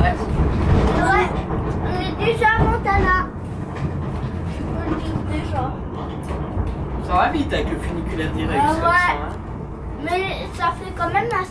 Ouais. On est déjà à Montana. Je peux le dire déjà. Ça va vite avec le funiculaire direct. Ouais. Hein. Mais ça fait quand même assez.